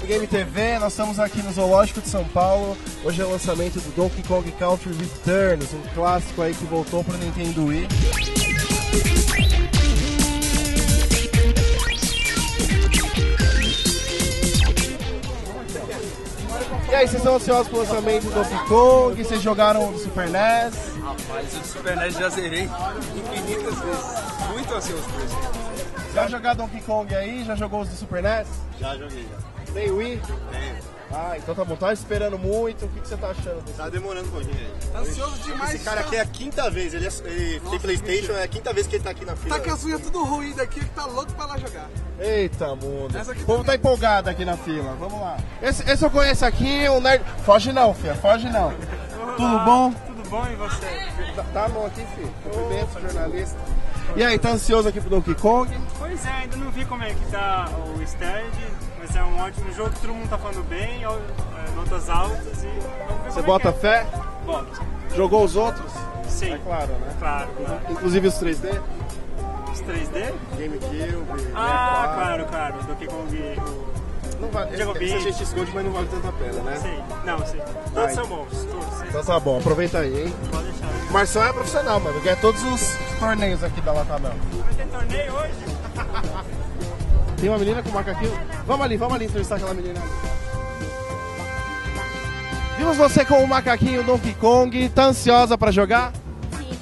do Game TV, nós estamos aqui no Zoológico de São Paulo. Hoje é o lançamento do Donkey Kong Country Returns, um clássico aí que voltou para o Nintendo Wii. E aí, vocês estão ansiosos pro lançamento do Donkey Kong? Vocês jogaram do Super NES? Rapaz, o Super NES já zerei infinitas vezes. Muito ansioso por isso. Já jogou Donkey Kong aí? Já jogou os do Super NES? Já joguei, já. Tem Wii? Tenho. Ah, então tá bom. Tá esperando muito. O que, que você tá achando desse? Tá demorando um pouquinho aí. Tá ansioso demais. Esse cara aqui é a quinta vez, ele, é, ele tem Playstation, é a quinta vez que ele tá aqui na fila. Tá com as unhas tudo ruídas aqui, que tá louco pra lá jogar. Eita, mundo. Essa aqui O povo tá empolgado aqui na fila. Vamos lá. Esse, esse eu conheço aqui, o Nerd. Foge não, filha. Foge não. Tudo bom? Bom e você? Tá, tá bom aqui, filho. Cumprimentos, jornalista. E aí, tá ansioso aqui pro Donkey Kong? Pois é, ainda não vi como é que tá o stand, mas é um ótimo jogo, todo mundo tá falando bem, é, notas altas e Você como bota é fé? é. Boto. Jogou os outros? Sim, É claro, né? claro, claro. Inclusive os 3D? Os 3D? GameCube, Ah, 64. claro, claro, Donkey Kong, o... Não vale. Jogou Esse, esse bem. é GX Gold, mas não vale tanta pena, né? Sei, não, sei. Todos são bons, todos. Então tá bom, aproveita aí, hein? Pode deixar. Marcelo é profissional, mano. Ganha todos os torneios aqui da Latamel. Vai ter torneio hoje? Tem uma menina com macaquinho. Vamos ali, vamos ali entrevistar aquela menina ali. Vimos você com o macaquinho Donkey Kong. Tá ansiosa pra jogar? Sim,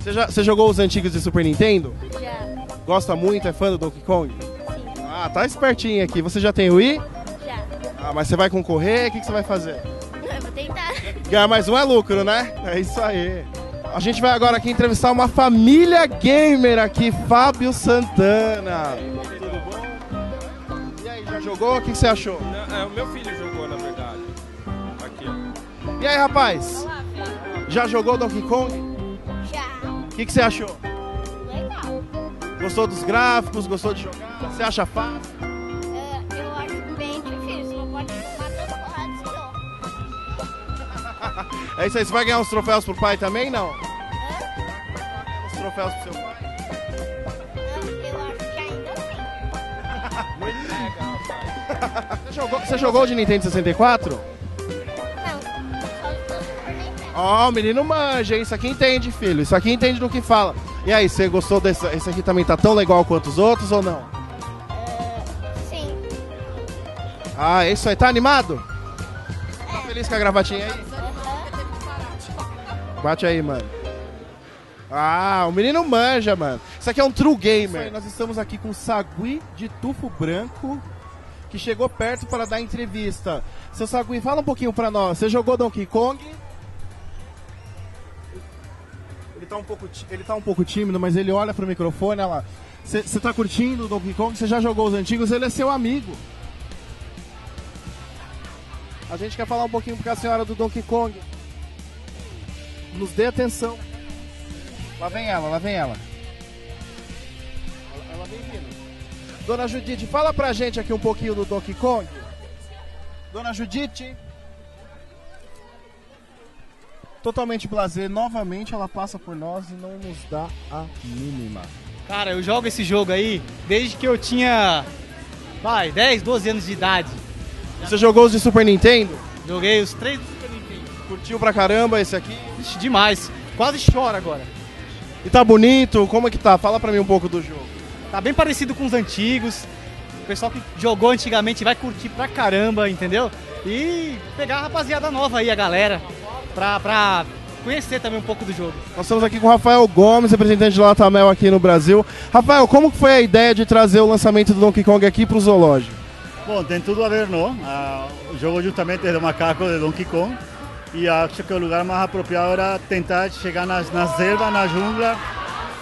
Você, já, você jogou os antigos de Super Nintendo? já, Gosta muito? É fã do Donkey Kong? Ah, tá espertinho aqui. Você já tem o Wii? já. Ah, mas você vai concorrer? O que, que você vai fazer? Eu vou tentar. Ganhar mais um é lucro, né? É isso aí. A gente vai agora aqui entrevistar uma família gamer aqui, Fábio Santana. Tudo bom? E aí, já jogou? O que, que você achou? É, o meu filho jogou, na verdade. Aqui, ó. E aí, rapaz? Olá, filho. Já jogou Donkey Kong? Já. O que, que você achou? Gostou dos gráficos? Gostou de jogar? Você acha fácil? É, eu acho bem difícil. Não pode tomar toda porrada senão. É isso aí. Você vai ganhar uns troféus pro pai também? Não? Hã? Uns troféus pro seu pai? Não, eu acho que ainda. Muito legal, pai. Você jogou, você jogou de Nintendo 64? Não, só do Super Nintendo. Ó, o menino manja, hein? isso aqui entende, filho. Isso aqui entende do que fala. E aí, você gostou desse? Esse aqui também tá tão legal quanto os outros ou não? É, sim. Ah, é isso aí. Tá animado? Tá feliz com a gravatinha aí? Bate aí, mano. Ah, o menino manja, mano. Isso aqui é um true gamer. nós estamos aqui com o Sagui de Tufo Branco, que chegou perto para dar entrevista. Seu Sagui, fala um pouquinho pra nós. Você jogou Donkey Kong? Ele tá um pouco, ele tá um pouco tímido, mas ele olha pro microfone. Você tá curtindo o Donkey Kong? Você já jogou os antigos? Ele é seu amigo. A gente quer falar um pouquinho com a senhora do Donkey Kong. Nos dê atenção. Lá vem ela, lá vem ela. Ela, ela vem vindo. Dona Judite, fala pra gente aqui um pouquinho do Donkey Kong. Dona Judite. Totalmente blazer, novamente ela passa por nós e não nos dá a mínima. Cara, eu jogo esse jogo aí desde que eu tinha, vai, 10, 12 anos de idade. Você jogou os de Super Nintendo? Joguei os três do Super Nintendo. Curtiu pra caramba esse aqui? Ixi, demais. Quase choro agora. E tá bonito? Como é que tá? Fala pra mim um pouco do jogo. Tá bem parecido com os antigos. O pessoal que jogou antigamente vai curtir pra caramba, entendeu? E pegar a rapaziada nova aí, a galera, pra, pra conhecer também um pouco do jogo. Nós estamos aqui com o Rafael Gomes, representante de Latamel aqui no Brasil. Rafael, como foi a ideia de trazer o lançamento do Donkey Kong aqui pro zoológico? Bom, tem tudo a ver, não? Ah, o jogo justamente é do macaco de Donkey Kong e acho que o lugar mais apropriado era tentar chegar nas, na selva, na jungla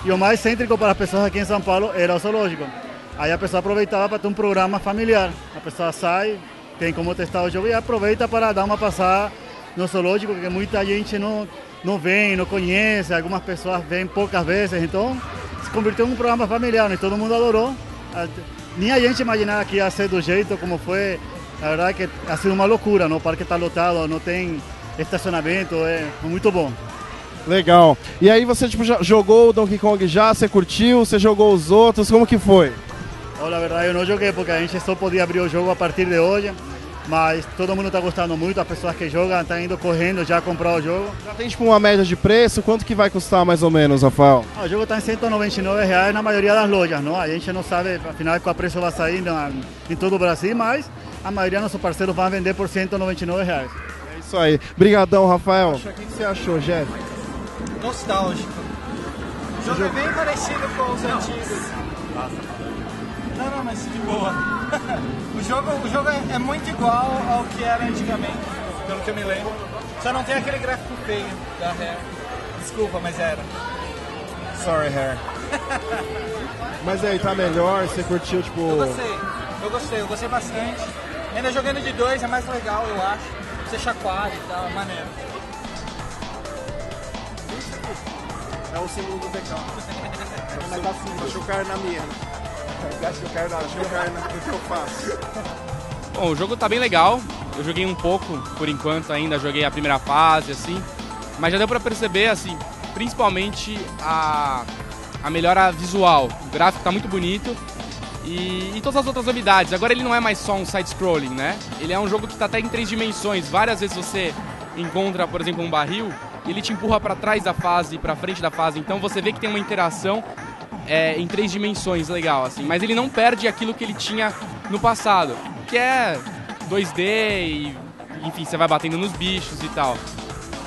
e o mais cêntrico para as pessoas aqui em São Paulo era o zoológico. Aí a pessoa aproveitava para ter um programa familiar. A pessoa sai, tem como testar o jogo e aproveita para dar uma passada no zoológico, porque muita gente não, não vem, não conhece, algumas pessoas vêm poucas vezes, então se convirteu em um programa familiar e todo mundo adorou. Ah, Nem a gente imaginava que ia ser do jeito como foi. A verdade é que ha sido uma loucura, ¿no? o parque está lotado, não tem estacionamento, é muito bom. Legal. E aí você tipo, jogou o Donkey Kong já? Você curtiu? Você jogou os outros? Como que foi? Oh, la verdade eu não joguei porque a gente só podia abrir o jogo a partir de hoje. Mas todo mundo está gostando muito, as pessoas que jogam estão indo correndo já comprar o jogo. Já tem tipo uma média de preço? Quanto que vai custar mais ou menos, Rafael? Ah, O jogo está em 199 reais na maioria das lojas, não? A gente não sabe, afinal, qual preço vai sair na- em todo o Brasil, mas a maioria dos nossos parceiros vão vender por 199 reais. É isso aí. Brigadão, Rafael. O que você achou, Jeff? nostálgico. O jogo é bem parecido com os antigos. Não, não, mas de boa. o jogo, o jogo é, é muito igual ao que era antigamente, pelo que eu me lembro. Só não tem aquele gráfico feio da Rare. Desculpa, mas era. Sorry, Hair. Mas aí, tá melhor? Você curtiu, tipo... Eu gostei, eu gostei, eu gostei bastante. Ainda jogando de dois é mais legal, eu acho. Você chacoalha e tal, é maneiro. É o símbolo do decão. Mas assim, deixa o cara na minha. O. Bom, o jogo tá bem legal. Eu joguei um pouco, por enquanto ainda, joguei a primeira fase, assim. Mas já deu pra perceber, assim, principalmente a, a melhora visual. O gráfico tá muito bonito. E, e todas as outras novidades. Agora ele não é mais só um side-scrolling, né? Ele é um jogo que tá até em três dimensões. Várias vezes você encontra, por exemplo, um barril e ele te empurra pra trás da fase, pra frente da fase. Então você vê que tem uma interação é, em três dimensões, legal, assim. Mas ele não perde aquilo que ele tinha no passado, que é 2D e, enfim, você vai batendo nos bichos e tal.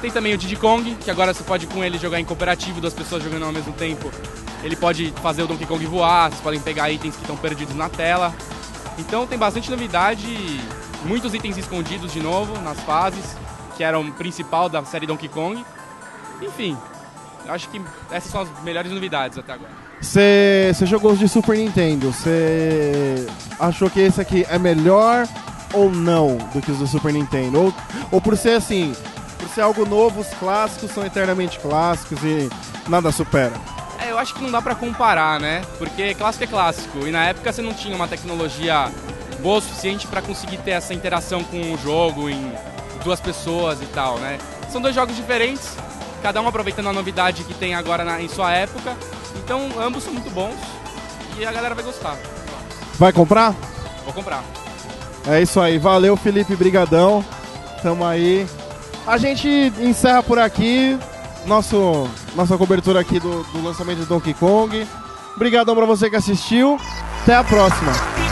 Tem também o Diddy Kong, que agora você pode com ele jogar em cooperativo, duas pessoas jogando ao mesmo tempo. Ele pode fazer o Donkey Kong voar, vocês podem pegar itens que estão perdidos na tela. Então tem bastante novidade, muitos itens escondidos de novo nas fases, que eram principal da série Donkey Kong. Enfim, acho que essas são as melhores novidades até agora. Você jogou os de Super Nintendo, você achou que esse aqui é melhor ou não do que os do Super Nintendo? Ou, ou por ser assim, por ser algo novo, os clássicos são eternamente clássicos e nada supera? É, eu acho que não dá pra comparar, né? Porque clássico é clássico. E na época você não tinha uma tecnologia boa o suficiente pra conseguir ter essa interação com o jogo em duas pessoas e tal, né? São dois jogos diferentes, cada um aproveitando a novidade que tem agora na- em sua época. Então ambos são muito bons e a galera vai gostar. Vai comprar? Vou comprar. É isso aí, valeu Felipe, brigadão. Tamo aí. A gente encerra por aqui nosso, nossa cobertura aqui do, do lançamento do Donkey Kong. Obrigadão pra você que assistiu. Até a próxima.